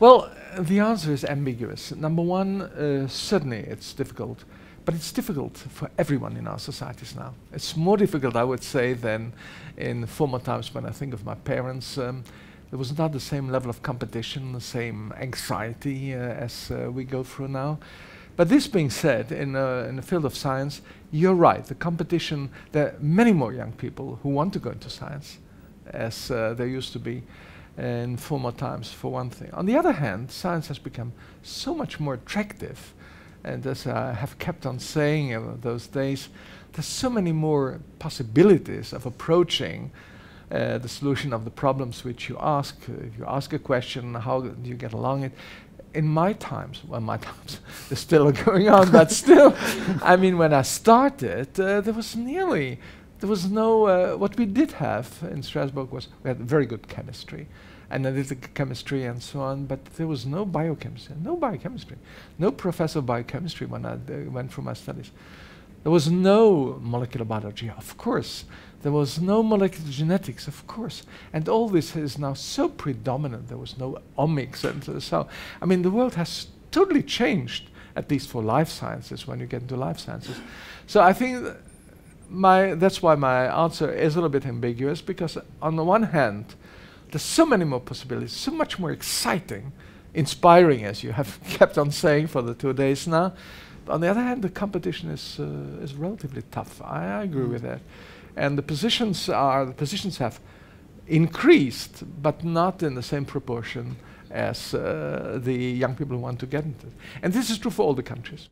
Well, the answer is ambiguous. Number one, uh, certainly it's difficult, but it's difficult for everyone in our societies now. It's more difficult, I would say, than in former times when I think of my parents. Um, there was not the same level of competition, the same anxiety uh, as uh, we go through now. But this being said, in, uh, in the field of science, you're right. The competition, there are many more young people who want to go into science, as uh, there used to be in former times, for one thing. On the other hand, science has become so much more attractive. And as I have kept on saying uh, those days, there's so many more possibilities of approaching uh, the solution of the problems which you ask. Uh, if you ask a question, how do you get along it? In my times, well, my times, they're still going on, but still, I mean, when I started, uh, there was nearly, there was no, uh, what we did have in Strasbourg was, we had very good chemistry, analytic chemistry and so on, but there was no biochemistry, no biochemistry, no professor of biochemistry when I uh, went through my studies. There was no molecular biology, of course. There was no molecular genetics, of course. And all this is now so predominant. There was no omics. And so, I mean, the world has totally changed, at least for life sciences, when you get into life sciences. So I think th my, that's why my answer is a little bit ambiguous, because on the one hand, there's so many more possibilities, so much more exciting, inspiring, as you have kept on saying for the two days now. But on the other hand, the competition is, uh, is relatively tough. I, I agree mm. with that and the positions are the positions have increased, but not in the same proportion as uh, the young people who want to get into it. And this is true for all the countries.